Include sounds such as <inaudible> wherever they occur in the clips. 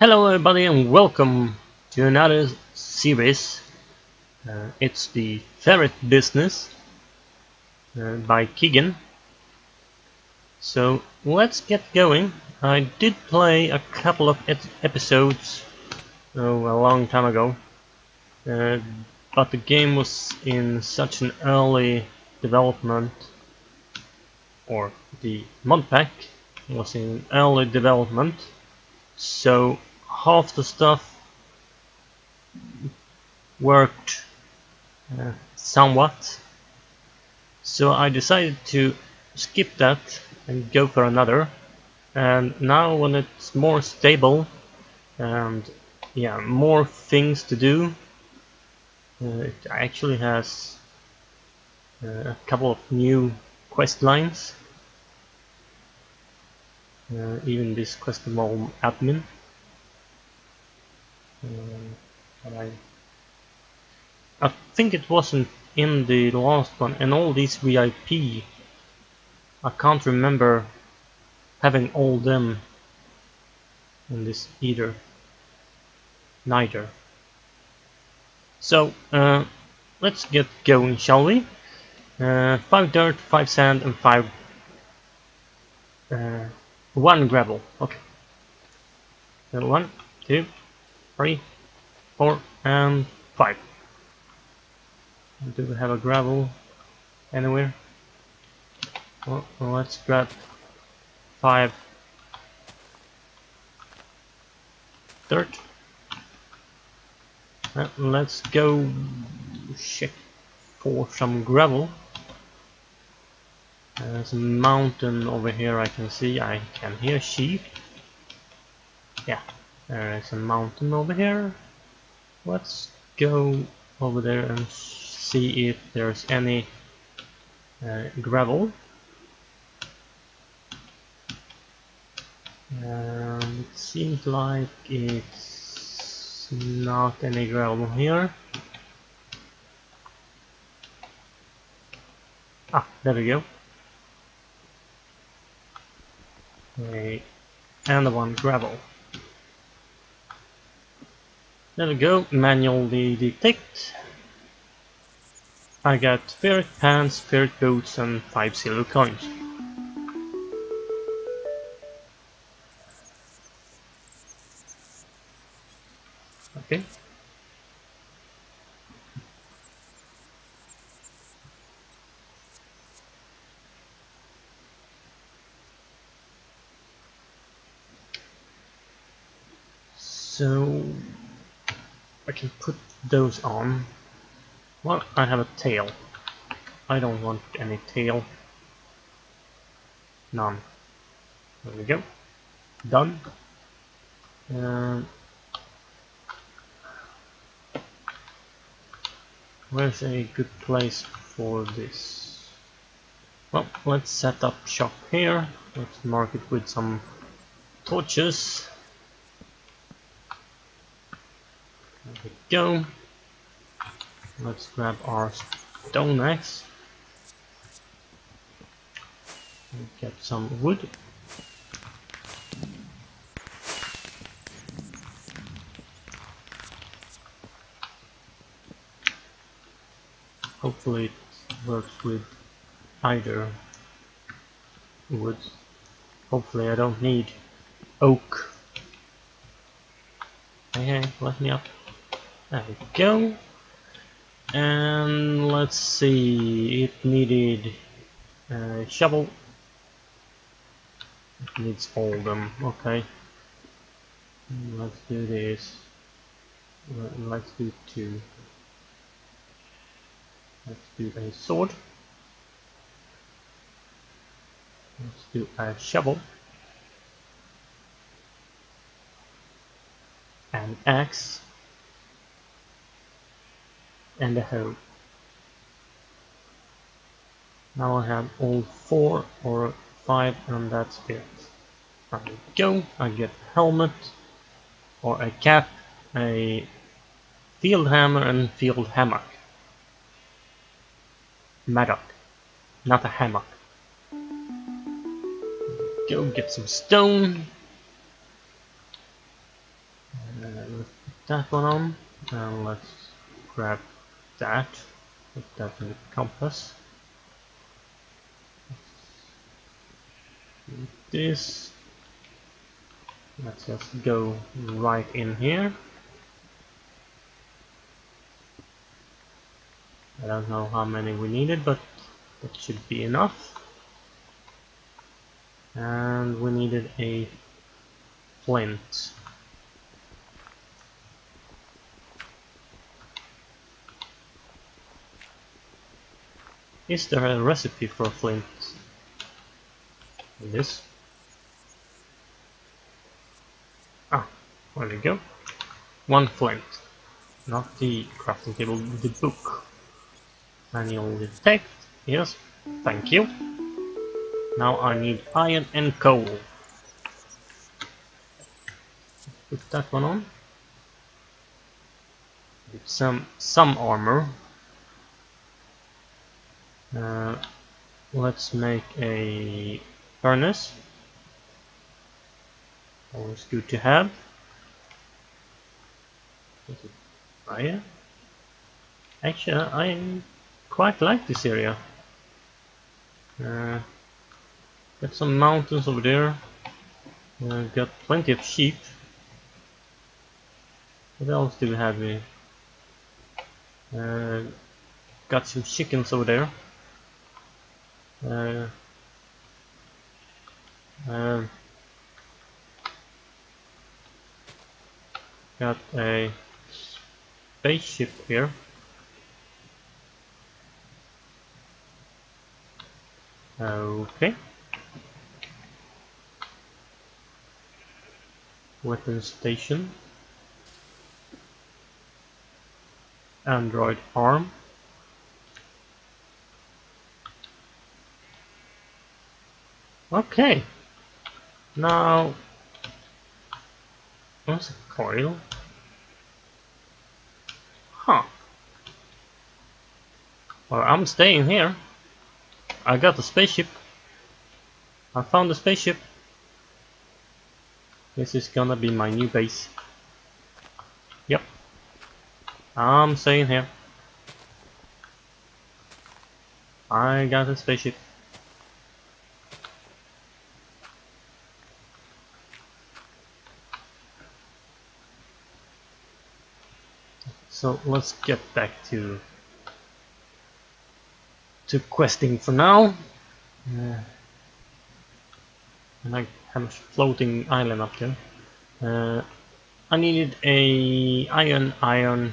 Hello everybody and welcome to another series. Uh, it's the Ferret Business uh, by Caigan. So let's get going. I did play a couple of episodes oh, a long time ago, uh, but the game was in such an early development, or the mod pack was in early development, so half the stuff worked uh, somewhat. So I decided to skip that and go for another. And now when it's more stable and yeah more things to do uh, it actually has uh, a couple of new quest lines. Uh, even this quest involve admin I, I think it wasn't in the last one and all these VIP I can't remember having all them in this either neither. So uh, let's get going shall we? Uh, 5 dirt, 5 sand and 5 uh, 1 gravel. Okay. And 1, 2 three, four, and five. Do we have a gravel anywhere? Well, let's grab five dirt. Uh, let's go check for some gravel. There's a mountain over here I can see. I can hear sheep. Yeah, there is a mountain over here. Let's go over there and see if there's any uh, gravel. Um, it seems like it's not any gravel here. Ah, there we go. Okay, and the one gravel. There we go, manually detect. I got ferret pants, ferret boots and 5 silver coins. Okay. So I can put those on. Well, I have a tail. I don't want any tail. None. There we go. Done. Um, where's a good place for this? Well, let's set up shop here. Let's mark it with some torches. There we go. Let's grab our stone axe. Get some wood. Hopefully it works with either wood. Hopefully I don't need oak. Hey, hey, let me up. There we go. And let's see, it needed a shovel. It needs all them, okay. Let's do this. Let's do two. Let's do a sword. Let's do a shovel. An axe and a hoe. Now I have all four or five and that's it. There we go, I get a helmet or a cap, a field hammer and field hammock. Mattock, not a hammock. Go get some stone. Uh, put that one on, and let's grab that, in the compass. This, let's just go right in here. I don't know how many we needed, but that should be enough. And we needed a flint. Is there a recipe for flint? This? Ah, there we go. One flint. Not the crafting table, the book. Manual detect. Yes, thank you. Now I need iron and coal. Put that one on. Get some some armor. Uh, let's make a furnace. Always good to have. Fire. Actually, I quite like this area. Uh, got some mountains over there. Uh, got plenty of sheep. What else do we have here? Uh, got some chickens over there. Uh, uh, got a spaceship here. Okay. Weapon station. Android arm. Okay. Now, what's a coil? Huh. Well, I'm staying here. I got the spaceship. I found the spaceship. This is gonna be my new base. Yep. I'm staying here. I got a spaceship. So let's get back to to questing for now. Uh, and I have a floating island up there. Uh, I needed a iron iron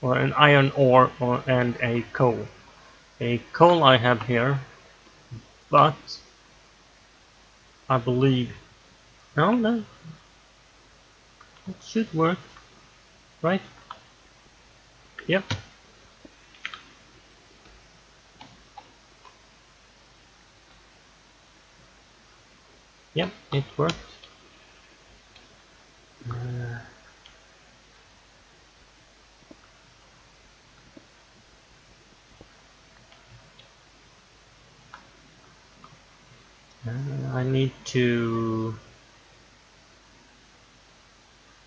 or an iron ore or and a coal. A coal I have here, but I believe no no it should work, right? Yep. Yep, it worked. Uh, I need to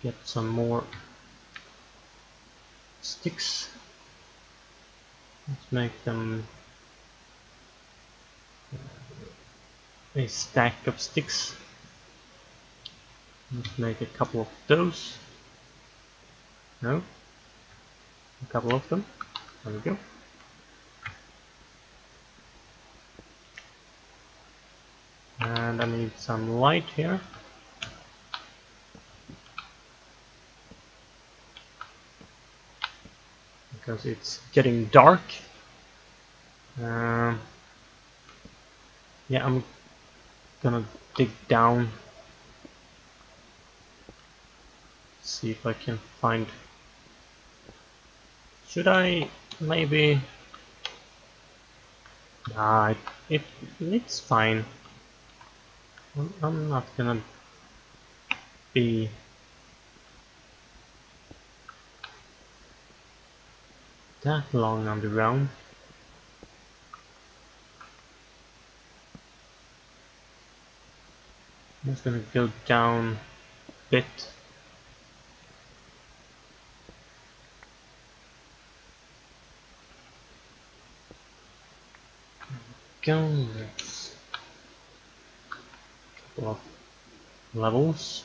get some more sticks. Let's make them a stack of sticks. Let's make a couple of those. No? A couple of them. There we go. And I need some light here. Because it's getting dark. Um, yeah, I'm gonna dig down. See if I can find. Should I maybe? Nah it, it's fine. I'm not gonna be That long on the ground. I'm just gonna go down a bit. Go, let's couple of levels.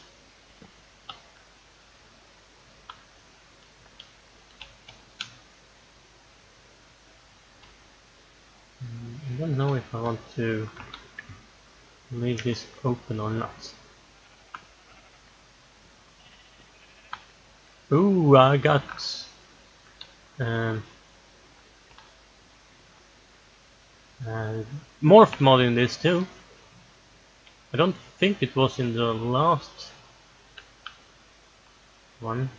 I want to leave this open or not. Ooh, I got um, uh, morph mod in this too. I don't think it was in the last one.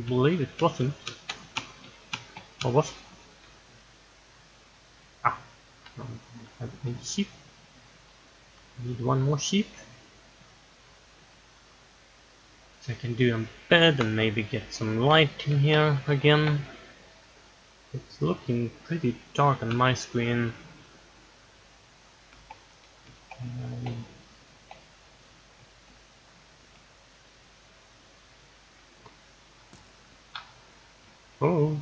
Believe it wasn't. Or was? Ah, I need sheep. Need one more sheep. So I can do a bed and maybe get some light in here again. It's looking pretty dark on my screen. Oh.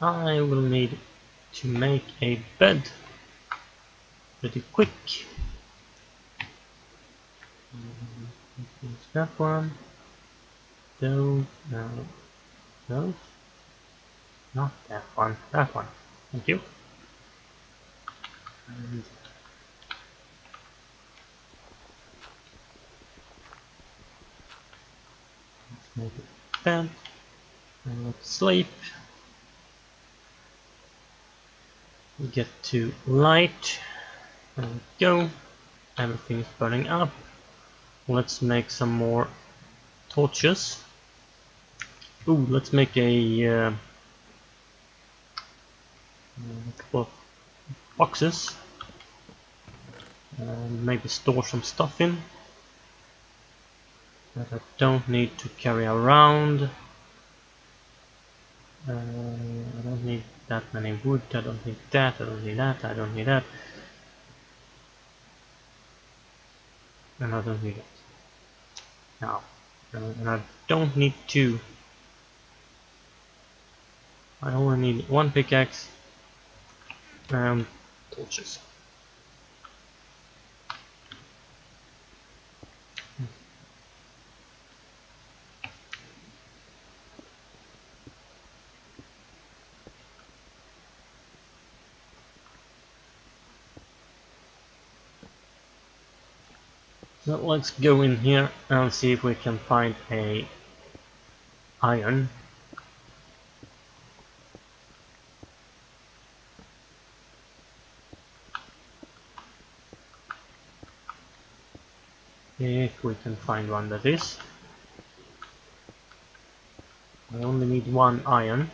I will need to make a bed pretty quick. Use that one. Those, no, those. Not that one, that one. Thank you. And let's make it. And let's sleep. We get to light. We go. Everything is burning up. Let's make some more torches. Ooh, let's make a, uh, couple of boxes. And maybe store some stuff in that I don't need to carry around. Uh, I don't need that many wood, I don't need that, I don't need that, I don't need that. And I don't need it. Now, and I don't need two. I only need one pickaxe and torches. So let's go in here and see if we can find a iron. If we can find one that is. I only need one iron.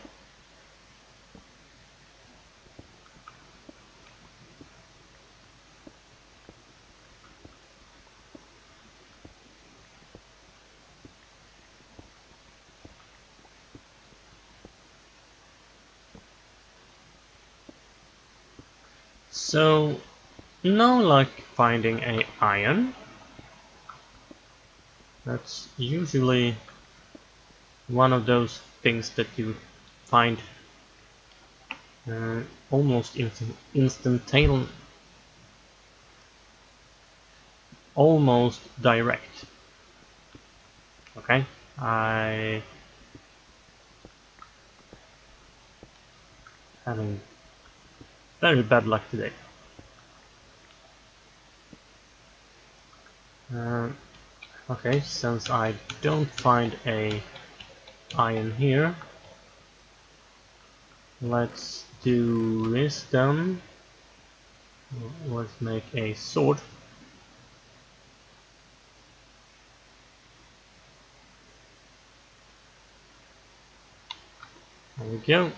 So now like finding a iron. That's usually one of those things that you find uh, almost instant instantaneous almost direct okay I having very bad luck today. Uh, okay, since I don't find a iron here, let's do this then. Let's make a sword. There we go.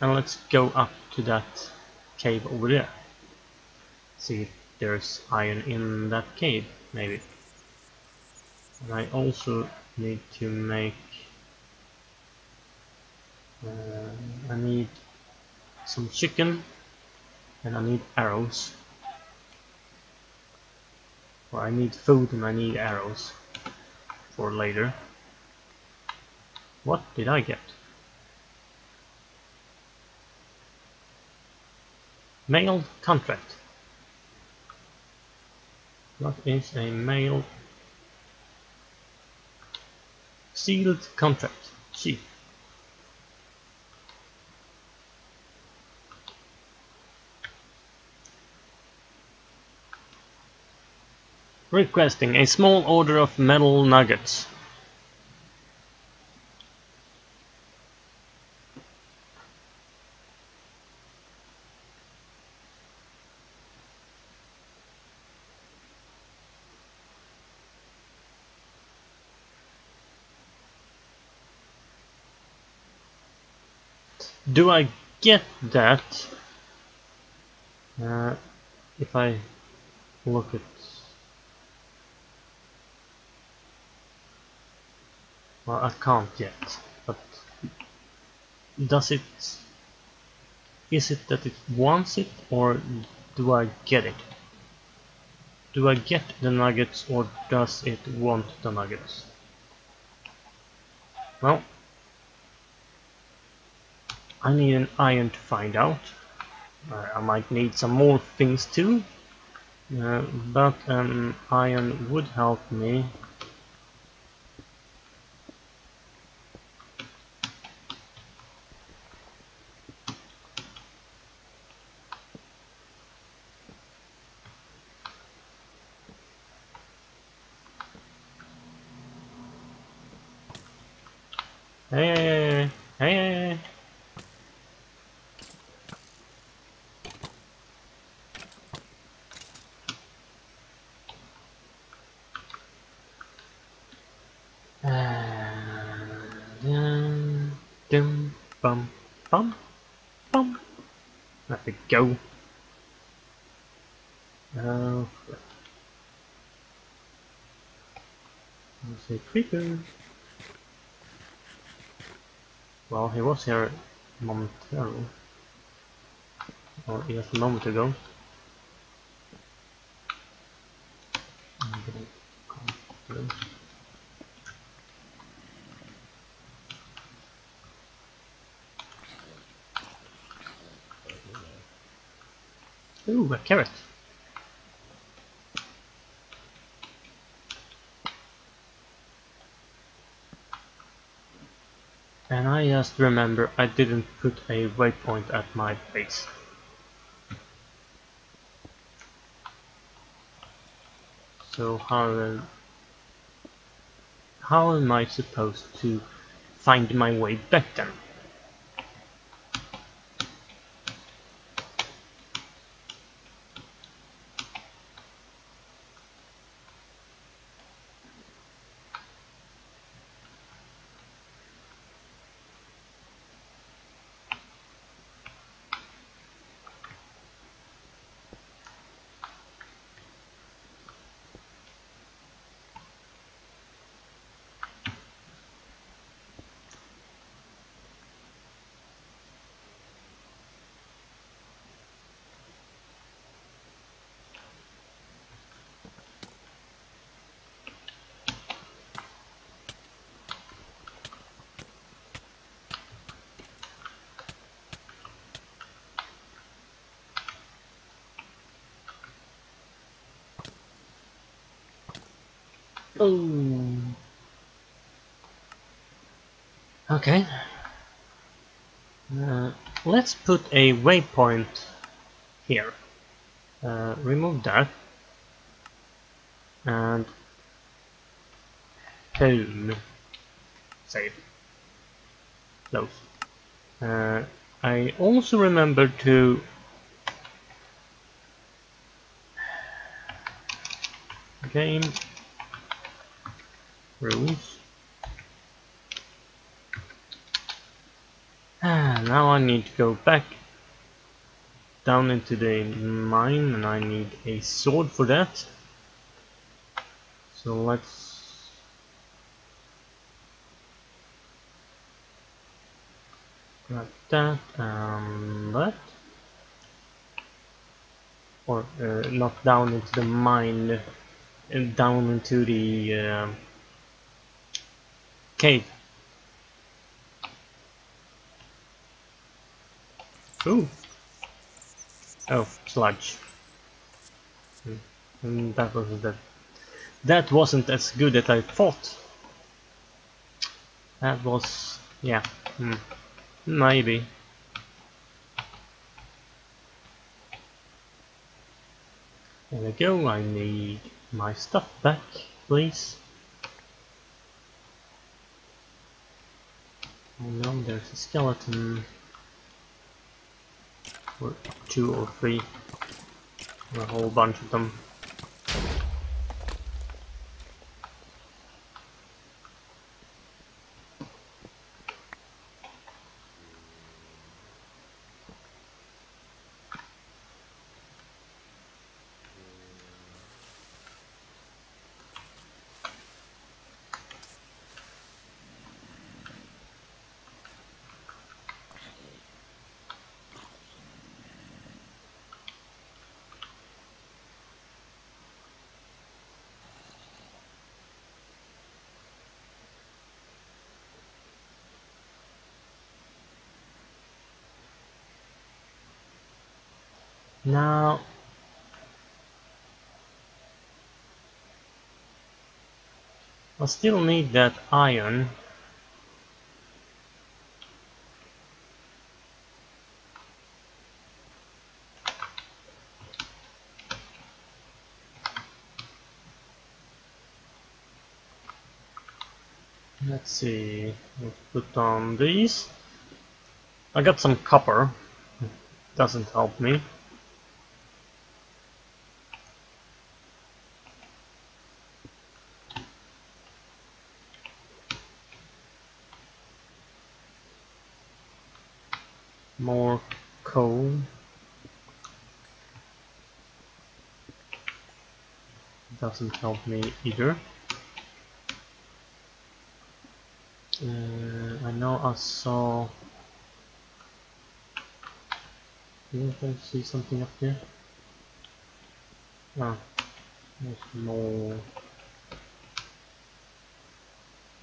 And let's go up to that cave over there. See if there's iron in that cave. maybe. And I also need to make uh, I need some chicken and I need arrows. Or I need food and I need arrows for later. What did I get? Mailed contract. What is a mailed sealed contract? See. Requesting a small order of metal nuggets. Do I get that uh, if I look at Well, I can't yet, but does it... Is it that it wants it, or do I get it? Do I get the nuggets, or does it want the nuggets? Well, I need an iron to find out. Uh, I might need some more things too, uh, but an iron would help me Hey, hey, hey, Dum, bum, bum, bum. Let it go. Oh, There's a creeper. Well, he was here momentarily. Or just a moment ago. Ooh, a carrot. And I just remember I didn't put a waypoint at my base. So how how am I supposed to find my way back then? Okay. Uh, let's put a waypoint here. Uh, remove that. And home. Save. Close. Uh, I also remember to game rules. Ah, now I need to go back down into the mine and I need a sword for that. So let's grab that and that. Or uh, not down into the mine, uh, down into the um, cave. Ooh. Oh, sludge. Hmm. Mm, that wasn't that. That wasn't as good as I thought. That was, yeah, hmm. maybe. There we go. I need my stuff back, please. Oh no, there's a skeleton or two or three, Or a whole bunch of them. Now I still need that iron Let's see, let's put on these. I got some copper, doesn't help me. more coal. Doesn't help me either. Uh, I know I saw. Didn't I see something up here? Ah, there's more.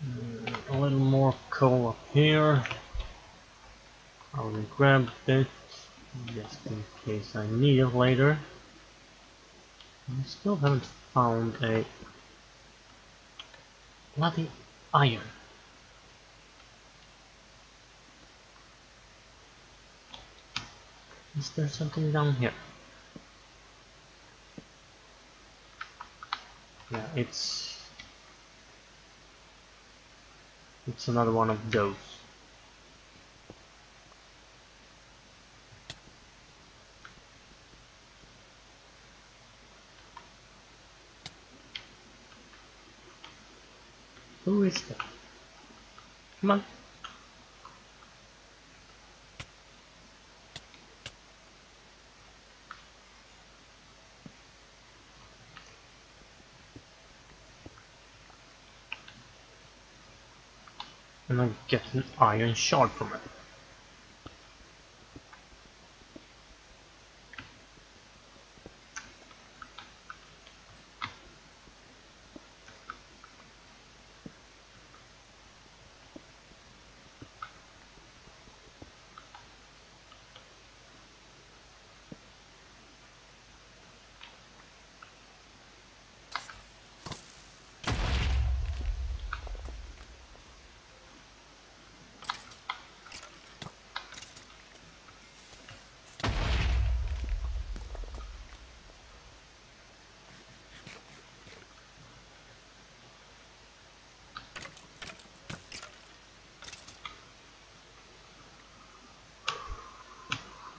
Uh, a little more coal up here. I will grab this just in case I need it later. I still haven't found a bloody iron. Is there something down here? Yeah, it's it's another one of those. Who is that? Come on. And I get an iron shard from it.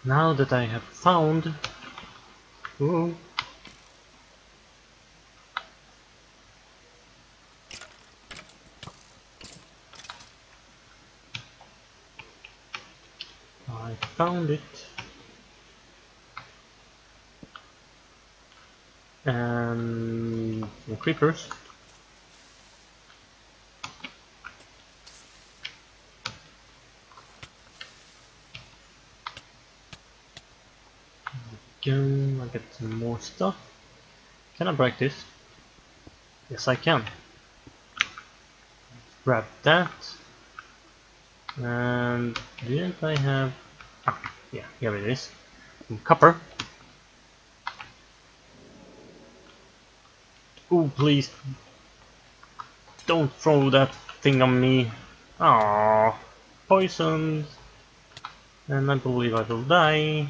Now that I have found... Ooh. I found it. And creepers. I get some more stuff. Can I break this? Yes, I can. Grab that. And didn't I have... Ah, yeah, here it is. Some copper. Oh, please. Don't throw that thing on me. Ah, poisoned. And I believe I will die.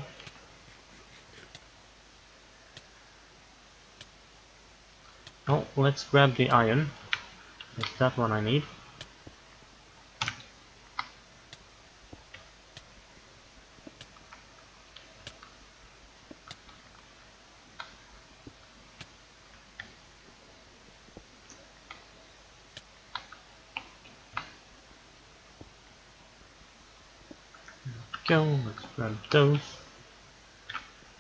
Oh, let's grab the iron. It's that one I need. go, let's grab those.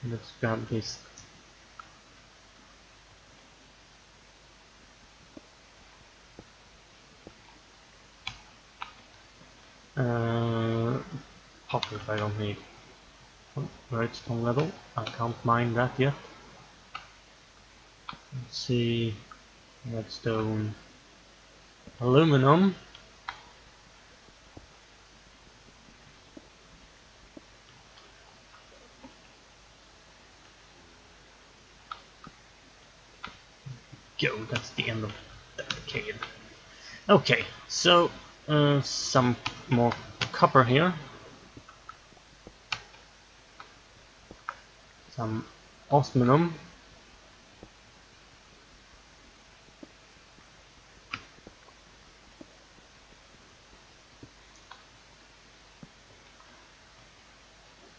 Let's grab this. Uh, poppers I don't need. Redstone level, I can't mine that yet. Let's see, redstone, aluminum. go, that's the end of that cave. Okay, so uh, some more copper here. Some osmium.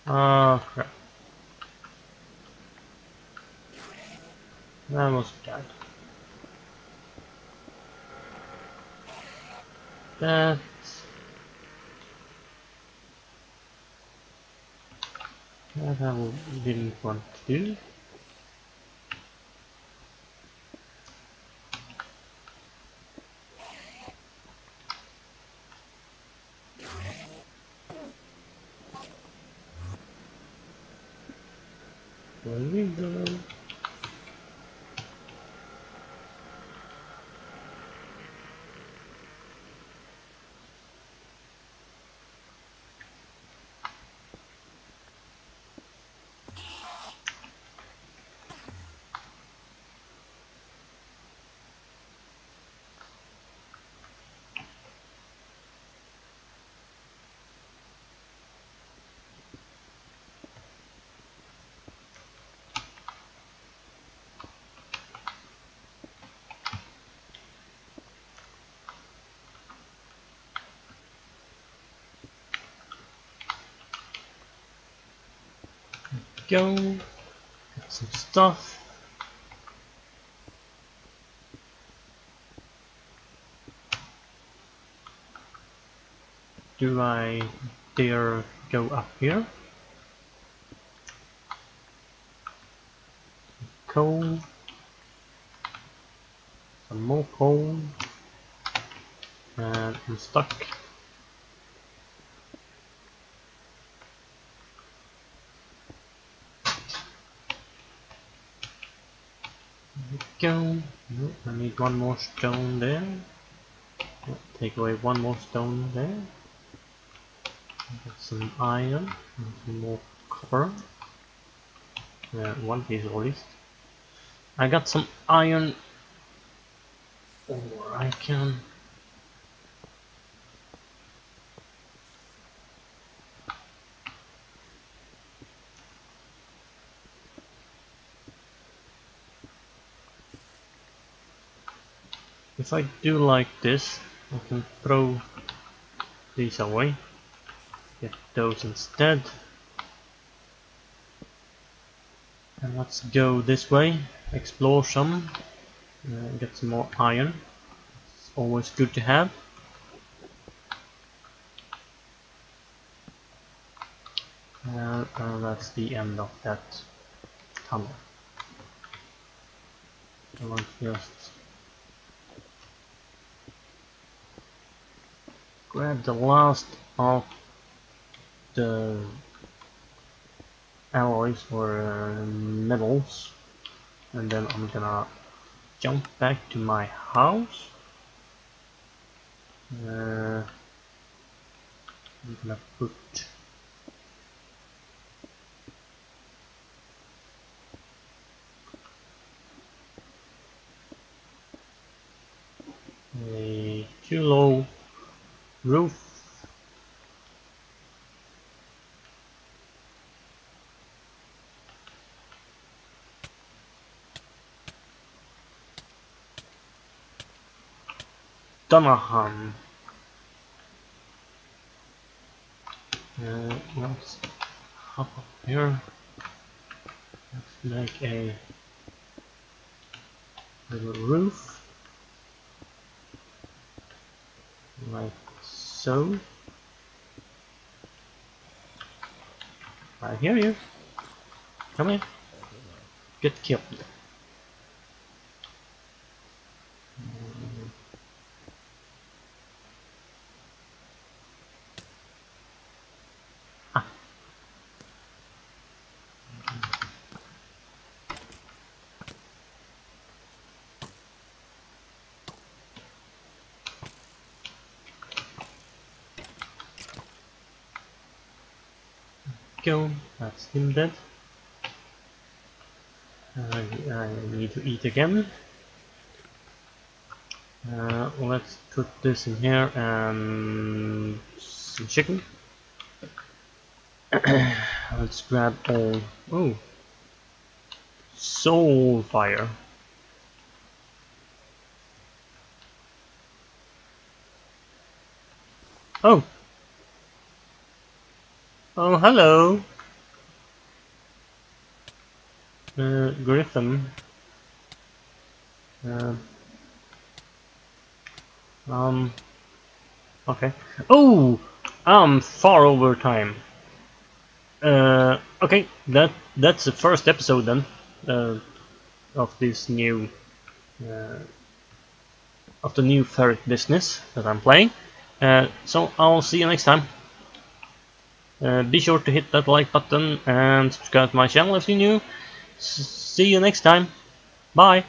Ah, uh, crap. I almost died. that that I didn't want to do. We go? Go. Get some stuff. Do I dare go up here? Coal. Some more coal. And I'm stuck. Go. Nope, I need one more stone there. take away one more stone there. Get some iron some more copper. Uh, one piece at least. I got some iron or I can If I do like this, I can throw these away. Get those instead. And let's go this way, explore some, uh, get some more iron. It's always good to have. And uh, that's the end of that tunnel. I want just grab the last of the alloys or uh, metals and then I'm gonna jump back to my house. Uh, I'm gonna put a too low roof Donahan. Uh, let's hop up here. Let's make a little roof. Like so. I hear you. Come here. Get killed. That's him dead. I, I need to eat again. Uh, let's put this in here and some chicken. <clears throat> let's grab all. Oh, soul fire. Oh, Oh, hello. Uh, Griffin. Uh, um. Okay. Oh, I'm far over time. Uh, okay, that that's the first episode then uh, of this new uh, of the new ferret business that I'm playing. Uh, so I'll see you next time. Uh, be sure to hit that like button and subscribe to my channel if you're new. S see you next time. Bye.